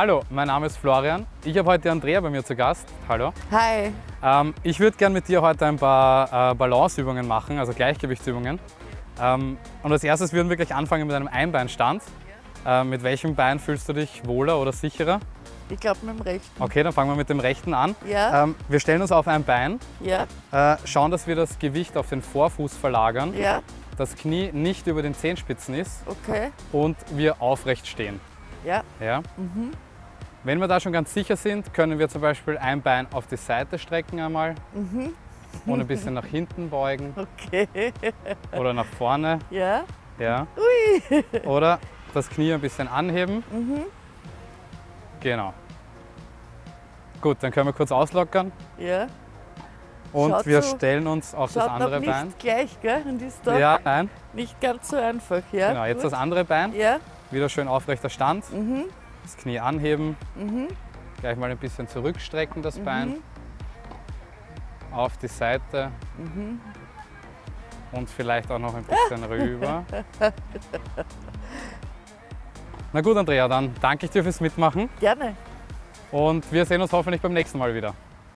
Hallo, mein Name ist Florian. Ich habe heute Andrea bei mir zu Gast. Hallo. Hi. Ähm, ich würde gerne mit dir heute ein paar äh, Balanceübungen machen, also Gleichgewichtsübungen. Ähm, und als erstes würden wir gleich anfangen mit einem Einbeinstand. Äh, mit welchem Bein fühlst du dich wohler oder sicherer? Ich glaube mit dem rechten. Okay, dann fangen wir mit dem rechten an. Ja. Ähm, wir stellen uns auf ein Bein, Ja, äh, schauen, dass wir das Gewicht auf den Vorfuß verlagern, ja, das Knie nicht über den Zehenspitzen ist okay. und wir aufrecht stehen. Ja, Ja? Wenn wir da schon ganz sicher sind, können wir zum Beispiel ein Bein auf die Seite strecken einmal und ein bisschen nach hinten beugen okay. oder nach vorne. Ja, Ja. Oder das Knie ein bisschen anheben. Genau. Gut, dann können wir kurz auslockern ja. und Schaut wir so- stellen uns auf das Schaut noch andere nicht Bein. gleich, gell? Und ist da Ja, nein. nicht ganz so einfach, ja? Genau, jetzt Gut. das andere Bein. Ja, Wieder schön aufrechter Stand. mhm, Das Knie anheben. mhm, Gleich mal ein bisschen zurückstrecken, das Bein. mhm, Auf die Seite. mhm. Und vielleicht auch noch ein bisschen rüber. Na gut, Andrea, dann danke ich dir fürs Mitmachen Gerne. und wir sehen uns hoffentlich beim nächsten Mal wieder.